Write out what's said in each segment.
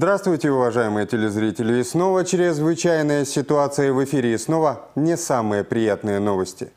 Здравствуйте, уважаемые телезрители. И снова чрезвычайная ситуация в эфире. И снова не самые приятные новости.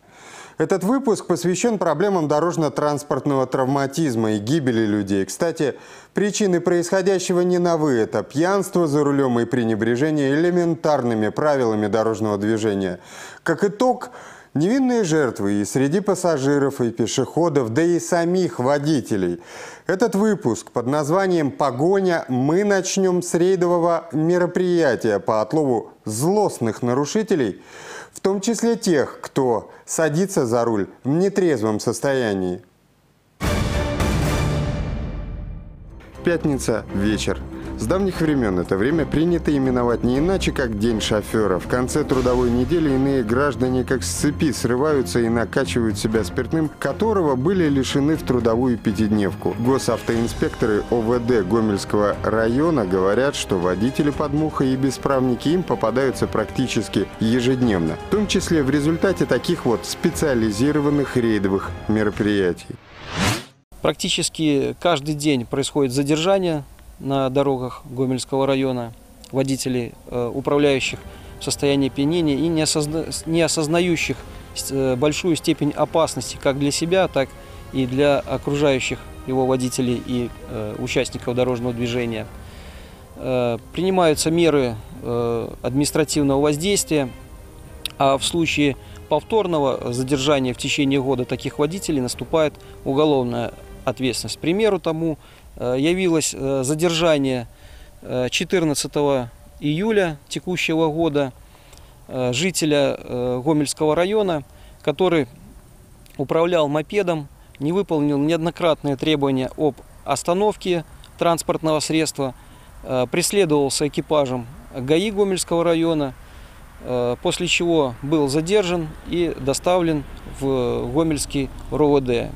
Этот выпуск посвящен проблемам дорожно-транспортного травматизма и гибели людей. Кстати, причины происходящего не новые. Это пьянство за рулем и пренебрежение элементарными правилами дорожного движения. Как итог, Невинные жертвы и среди пассажиров, и пешеходов, да и самих водителей. Этот выпуск под названием «Погоня» мы начнем с рейдового мероприятия по отлову злостных нарушителей, в том числе тех, кто садится за руль в нетрезвом состоянии. Пятница, вечер. С давних времен это время принято именовать не иначе, как День шофера. В конце трудовой недели иные граждане как с цепи срываются и накачивают себя спиртным, которого были лишены в трудовую пятидневку. Госавтоинспекторы ОВД Гомельского района говорят, что водители под мухой и бесправники им попадаются практически ежедневно, в том числе в результате таких вот специализированных рейдовых мероприятий. Практически каждый день происходит задержание на дорогах Гомельского района, водителей, э, управляющих в состоянии пьянения и не, осозна... не осознающих э, большую степень опасности как для себя, так и для окружающих его водителей и э, участников дорожного движения. Принимаются меры административного воздействия, а в случае повторного задержания в течение года таких водителей наступает уголовная ответственность. К примеру тому явилось э, задержание 14 э, июля текущего года жителя Гомельского района, который управлял мопедом, не выполнил неоднократные требования об остановке транспортного средства, преследовался экипажем ГАИ Гомельского района, после чего был задержан и доставлен в Гомельский РОВД.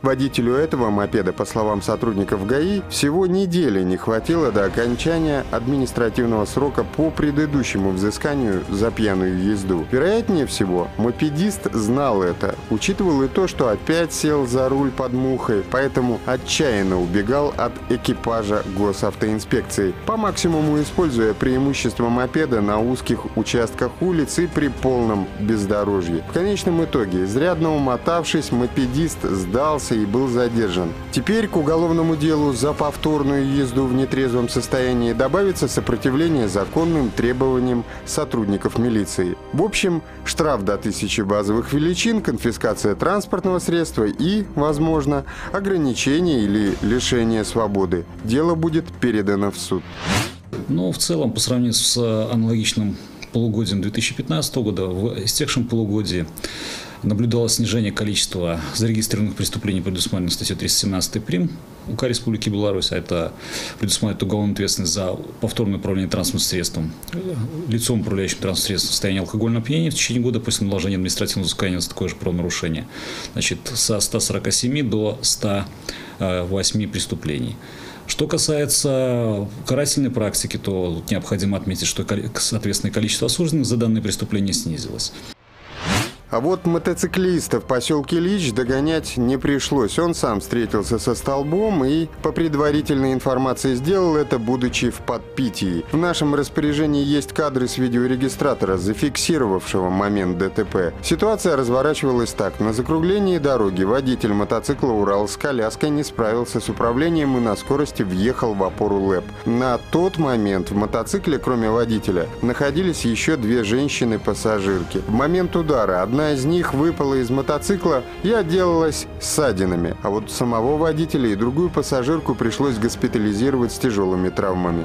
Водителю этого мопеда, по словам сотрудников ГАИ, всего недели не хватило до окончания административного срока по предыдущему взысканию за пьяную езду. Вероятнее всего, мопедист знал это, учитывал и то, что опять сел за руль под мухой, поэтому отчаянно убегал от экипажа госавтоинспекции, по максимуму используя преимущество мопеда на узких участках улиц и при полном бездорожье. В конечном итоге, изрядно умотавшись, мопедист сдался сдался и был задержан. Теперь к уголовному делу за повторную езду в нетрезвом состоянии добавится сопротивление законным требованиям сотрудников милиции. В общем, штраф до тысячи базовых величин, конфискация транспортного средства и, возможно, ограничение или лишение свободы. Дело будет передано в суд. Но в целом, по сравнению с аналогичным полугодием 2015 года, в истекшем полугодии наблюдалось снижение количества зарегистрированных преступлений, предусмотренных статьей 317 прим УК Республики Беларусь, а это предусматривает уголовную ответственность за повторное управление транспортным средством лицом, управляющим транспортным средством в состоянии алкогольного опьянения в течение года после наложения административного взыскания за такое же правонарушение. Значит, со 147 до 108 преступлений. Что касается карательной практики, то необходимо отметить, что соответственное количество осужденных за данные преступления снизилось. А вот мотоциклиста в поселке Лич догонять не пришлось. Он сам встретился со столбом и, по предварительной информации, сделал это, будучи в подпитии. В нашем распоряжении есть кадры с видеорегистратора, зафиксировавшего момент ДТП. Ситуация разворачивалась так. На закруглении дороги водитель мотоцикла «Урал» с коляской не справился с управлением и на скорости въехал в опору ЛЭП. На тот момент в мотоцикле, кроме водителя, находились еще две женщины-пассажирки. В момент удара одна Одна из них выпала из мотоцикла и отделалась ссадинами, а вот самого водителя и другую пассажирку пришлось госпитализировать с тяжелыми травмами.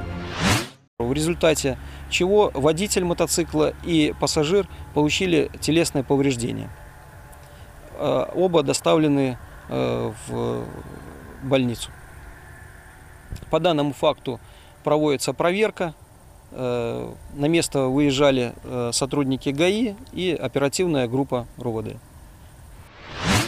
В результате чего водитель мотоцикла и пассажир получили телесное повреждение. Э, оба доставлены э, в больницу. По данному факту проводится проверка на место выезжали э, сотрудники ГАИ и оперативная группа РОВД.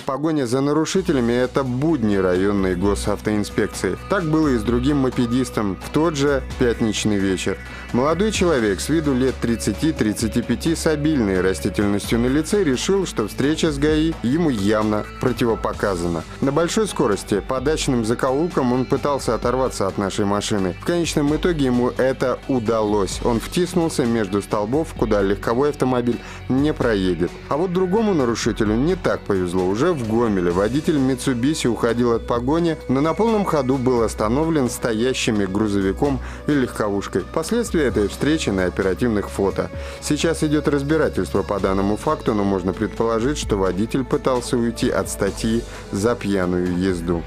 Погоня за нарушителями – это будни районной госавтоинспекции. Так было и с другим мопедистом в тот же пятничный вечер. Молодой человек с виду лет 30-35 с обильной растительностью на лице решил, что встреча с ГАИ ему явно противопоказана. На большой скорости по дачным закоулкам он пытался оторваться от нашей машины. В конечном итоге ему это удалось. Он втиснулся между столбов, куда легковой автомобиль не проедет. А вот другому нарушителю не так повезло. Уже в Гомеле водитель Mitsubishi уходил от погони, но на полном ходу был остановлен стоящими грузовиком и легковушкой. Последствия этой встречи на оперативных фото. Сейчас идет разбирательство по данному факту, но можно предположить, что водитель пытался уйти от статьи за пьяную езду.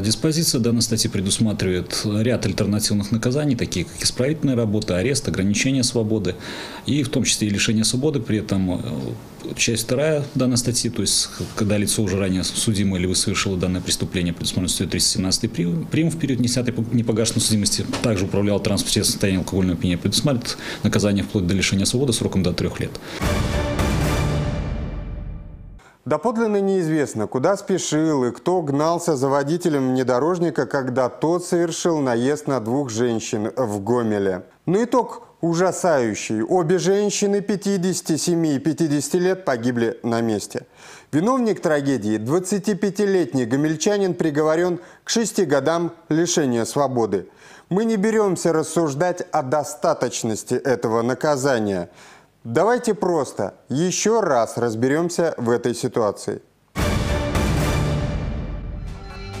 Диспозиция данной статьи предусматривает ряд альтернативных наказаний, такие как исправительная работа, арест, ограничение свободы и в том числе и лишение свободы. При этом э, часть вторая данной статьи, то есть когда лицо уже ранее судимо или совершило данное преступление, предусмотрено статьей 317 прим, прим в период неснятой непогашенной судимости, также управлял транспортом в состоянии алкогольного опьянения, предусматривает наказание вплоть до лишения свободы сроком до трех лет. Доподлинно неизвестно, куда спешил и кто гнался за водителем внедорожника, когда тот совершил наезд на двух женщин в Гомеле. Но итог ужасающий. Обе женщины 57 и 50 лет погибли на месте. Виновник трагедии, 25-летний гомельчанин, приговорен к 6 годам лишения свободы. Мы не беремся рассуждать о достаточности этого наказания – Давайте просто еще раз разберемся в этой ситуации.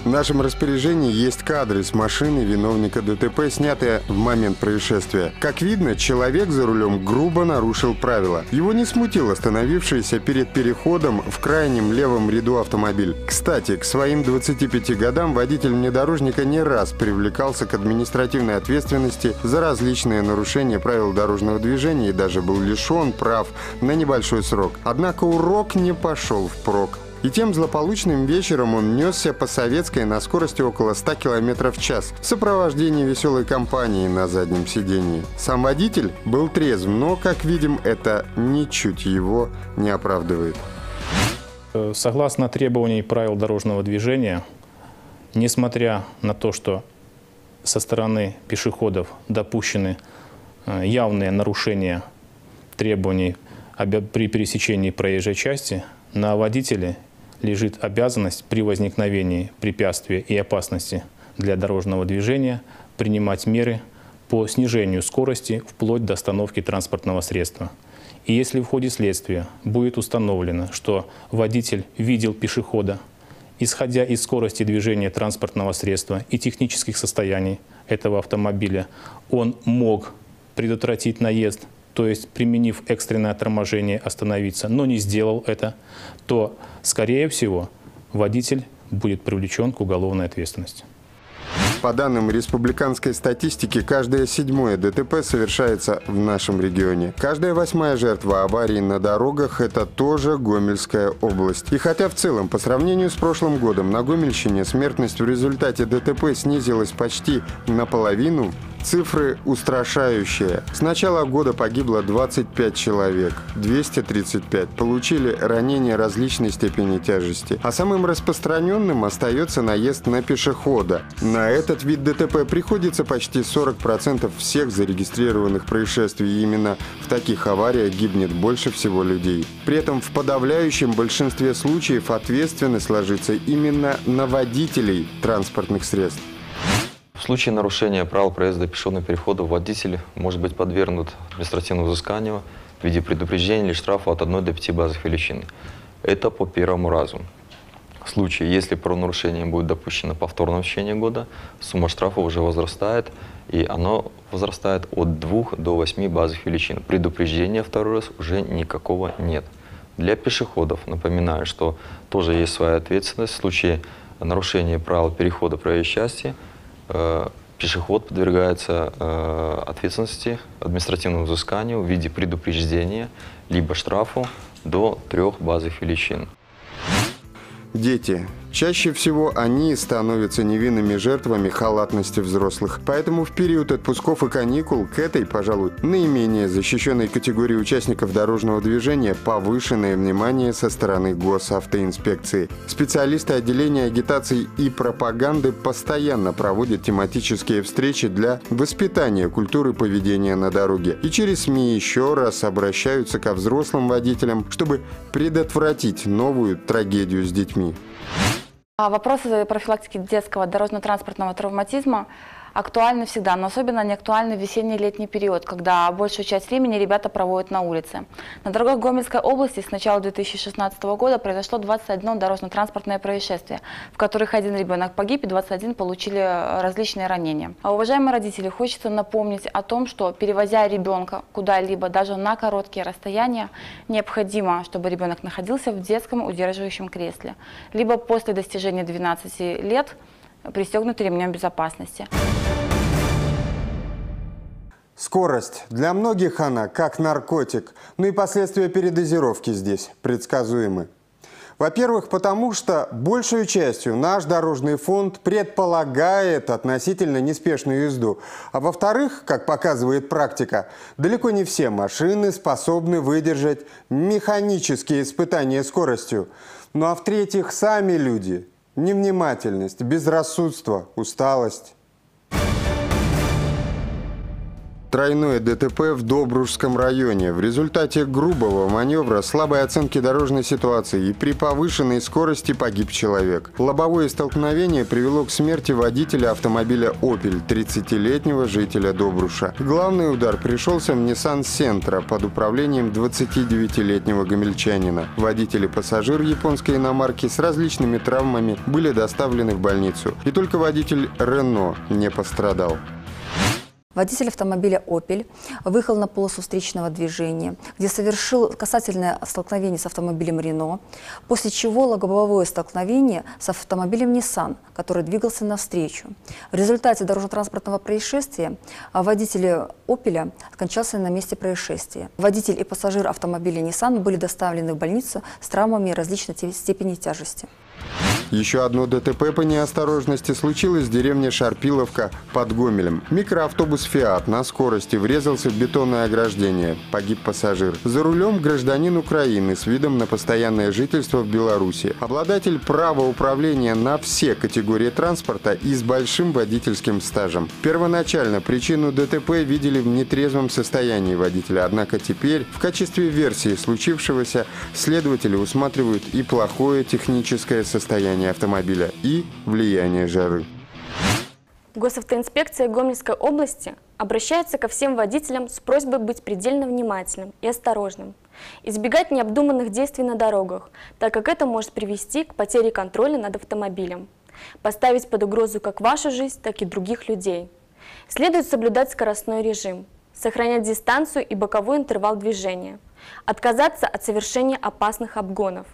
В нашем распоряжении есть кадры с машины виновника ДТП, снятые в момент происшествия. Как видно, человек за рулем грубо нарушил правила. Его не смутил остановившийся перед переходом в крайнем левом ряду автомобиль. Кстати, к своим 25 годам водитель внедорожника не раз привлекался к административной ответственности за различные нарушения правил дорожного движения и даже был лишен прав на небольшой срок. Однако урок не пошел впрок. И тем злополучным вечером он несся по Советской на скорости около 100 км в час в сопровождении веселой компании на заднем сидении. Сам водитель был трезв, но, как видим, это ничуть его не оправдывает. Э, согласно требований правил дорожного движения, несмотря на то, что со стороны пешеходов допущены э, явные нарушения требований при пересечении проезжей части, на водителе лежит обязанность при возникновении препятствия и опасности для дорожного движения принимать меры по снижению скорости вплоть до остановки транспортного средства. И если в ходе следствия будет установлено, что водитель видел пешехода, исходя из скорости движения транспортного средства и технических состояний этого автомобиля, он мог предотвратить наезд то есть применив экстренное торможение остановиться, но не сделал это, то, скорее всего, водитель будет привлечен к уголовной ответственности. По данным республиканской статистики, каждое седьмое ДТП совершается в нашем регионе. Каждая восьмая жертва аварий на дорогах – это тоже Гомельская область. И хотя в целом, по сравнению с прошлым годом, на Гомельщине смертность в результате ДТП снизилась почти наполовину, Цифры устрашающие. С начала года погибло 25 человек, 235 получили ранения различной степени тяжести. А самым распространенным остается наезд на пешехода. На этот вид ДТП приходится почти 40% всех зарегистрированных происшествий. И именно в таких авариях гибнет больше всего людей. При этом в подавляющем большинстве случаев ответственность ложится именно на водителей транспортных средств. В случае нарушения правил проезда пешеходного перехода водитель может быть подвергнут административному взысканию в виде предупреждения или штрафа от 1 до 5 базовых величин. Это по первому разу. В случае, если правонарушение будет допущено повторно в течение года, сумма штрафа уже возрастает, и оно возрастает от 2 до 8 базовых величин. Предупреждения второй раз уже никакого нет. Для пешеходов напоминаю, что тоже есть своя ответственность в случае нарушения правил перехода проезжей части – пешеход подвергается э, ответственности, административному взысканию в виде предупреждения, либо штрафу до трех базовых величин. Дети, Чаще всего они становятся невинными жертвами халатности взрослых. Поэтому в период отпусков и каникул к этой, пожалуй, наименее защищенной категории участников дорожного движения повышенное внимание со стороны госавтоинспекции. Специалисты отделения агитации и пропаганды постоянно проводят тематические встречи для воспитания культуры поведения на дороге. И через СМИ еще раз обращаются ко взрослым водителям, чтобы предотвратить новую трагедию с детьми. А Вопросы профилактики детского дорожно-транспортного травматизма актуальны всегда, но особенно они актуальны в весенний летний период, когда большую часть времени ребята проводят на улице. На дорогах Гомельской области с начала 2016 года произошло 21 дорожно-транспортное происшествие, в которых один ребенок погиб и 21 получили различные ранения. А уважаемые родители, хочется напомнить о том, что перевозя ребенка куда-либо, даже на короткие расстояния, необходимо, чтобы ребенок находился в детском удерживающем кресле, либо после достижения 12 лет пристегнут ремнем безопасности. Скорость. Для многих она как наркотик, но и последствия передозировки здесь предсказуемы. Во-первых, потому что большую частью наш дорожный фонд предполагает относительно неспешную езду. А во-вторых, как показывает практика, далеко не все машины способны выдержать механические испытания скоростью. Ну а в-третьих, сами люди. Невнимательность, безрассудство, усталость. Тройное ДТП в Добружском районе. В результате грубого маневра, слабой оценки дорожной ситуации и при повышенной скорости погиб человек. Лобовое столкновение привело к смерти водителя автомобиля «Опель» 30-летнего жителя Добруша. Главный удар пришелся в Nissan Sentra под управлением 29-летнего гомельчанина. Водитель и пассажир японской иномарки с различными травмами были доставлены в больницу. И только водитель «Рено» не пострадал. Водитель автомобиля «Опель» выехал на полосу встречного движения, где совершил касательное столкновение с автомобилем «Рено», после чего лобовое столкновение с автомобилем «Ниссан», который двигался навстречу. В результате дорожно-транспортного происшествия водитель «Опеля» скончался на месте происшествия. Водитель и пассажир автомобиля «Ниссан» были доставлены в больницу с травмами различной степени тяжести. Еще одно ДТП по неосторожности случилось в деревне Шарпиловка под Гомелем. Микроавтобус «Фиат» на скорости врезался в бетонное ограждение. Погиб пассажир. За рулем гражданин Украины с видом на постоянное жительство в Беларуси. Обладатель права управления на все категории транспорта и с большим водительским стажем. Первоначально причину ДТП видели в нетрезвом состоянии водителя, однако теперь в качестве версии случившегося следователи усматривают и плохое техническое состояние автомобиля, и влияние жары. Госавтоинспекция Гомельской области обращается ко всем водителям с просьбой быть предельно внимательным и осторожным, избегать необдуманных действий на дорогах, так как это может привести к потере контроля над автомобилем, поставить под угрозу как вашу жизнь, так и других людей. Следует соблюдать скоростной режим, сохранять дистанцию и боковой интервал движения, отказаться от совершения опасных обгонов.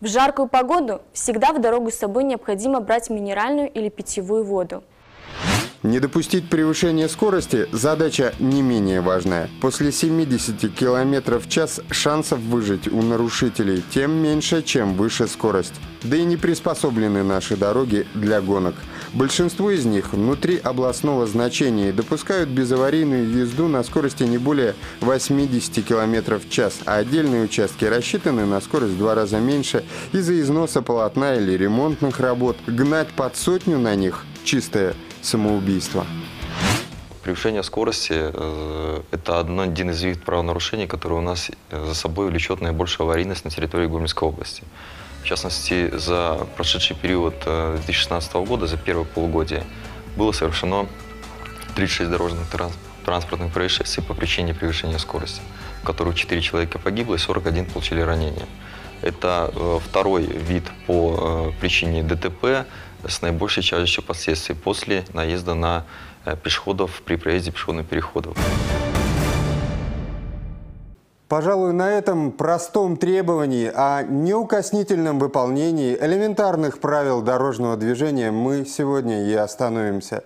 В жаркую погоду всегда в дорогу с собой необходимо брать минеральную или питьевую воду. Не допустить превышения скорости – задача не менее важная. После 70 км в час шансов выжить у нарушителей тем меньше, чем выше скорость. Да и не приспособлены наши дороги для гонок. Большинство из них внутри областного значения допускают безаварийную езду на скорости не более 80 км в час, а отдельные участки рассчитаны на скорость в два раза меньше из-за износа полотна или ремонтных работ. Гнать под сотню на них – чистое самоубийство. Превышение скорости э, – это одно, один из видов правонарушений, который у нас э, за собой влечет наибольшую аварийность на территории Гомельской области. В частности, за прошедший период 2016 э, года, за первое полугодие, было совершено 36 дорожных транспортных происшествий по причине превышения скорости, в которых 4 человека погибло и 41 получили ранения. Это второй вид по причине ДТП, с наибольшей тяжестью последствий после наезда на э, пешеходов при проезде пешеходных переходов. Пожалуй, на этом простом требовании о неукоснительном выполнении элементарных правил дорожного движения мы сегодня и остановимся.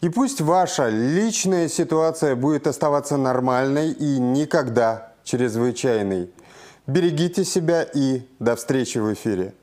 И пусть ваша личная ситуация будет оставаться нормальной и никогда чрезвычайной. Берегите себя и до встречи в эфире.